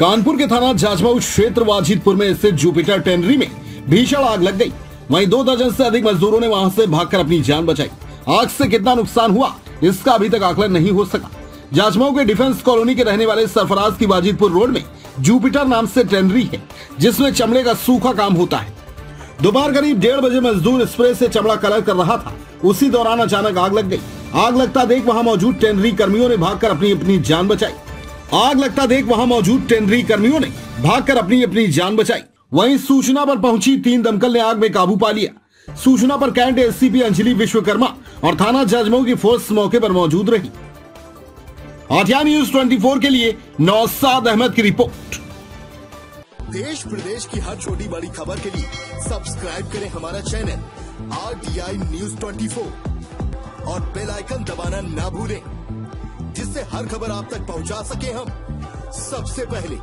कानपुर के थाना जाजमऊ क्षेत्र वाजिदपुर में स्थित जुपिटर टेनरी में भीषण आग लग गई। वहीं दो दर्जन से अधिक मजदूरों ने वहाँ से भागकर अपनी जान बचाई। आग से कितना नुकसान हुआ, इसका अभी तक आकलन नहीं हो सका। जाजमऊ के डिफेंस कॉलोनी के रहने वाले सरफराज की वाजिदपुर रोड में जुपिटर नाम से टेनरी है, जिसमें चमड़े का सूखा काम होता है। दोपहर करीब डेढ़ बजे मजदूर स्प्रे से चमड़ा कलर कर रहा था। उसी दौरान अचानक आग लग गई। आग लगता देख वहाँ मौजूद टेनरी कर्मियों ने भागकर अपनी अपनी जान बचाई। आग लगता देख वहाँ मौजूद टेनरी कर्मियों ने भागकर अपनी अपनी जान बचाई। वहीं सूचना पर पहुँची तीन दमकल ने आग में काबू पा लिया। सूचना पर कैंट एससीपी अंजलि विश्वकर्मा और थाना जजमऊ की फोर्स मौके पर मौजूद रही। आठिया न्यूज़ 24 के लिए नौसाद अहमद की रिपोर्ट। देश प्रदेश की हर छोटी बड़ी खबर के लिए सब्सक्राइब करें हमारा channel R T I news twenty और बेल आइकन दबाना ना भूलें। जिससे हर खबर आप तक पहुँचा सके हम। सबसे पहले